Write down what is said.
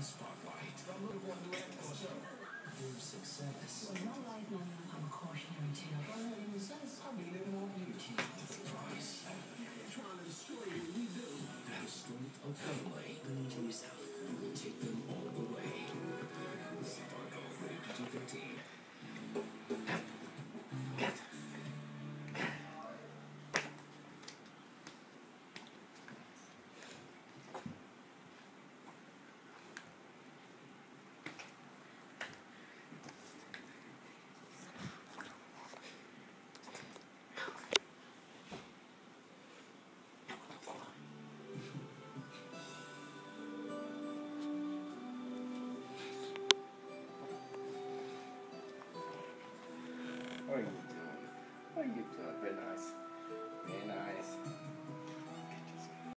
the spotlight. Your success. Well, no life, no I'm cautious. What are you doing? What are you doing? Very nice. Very nice.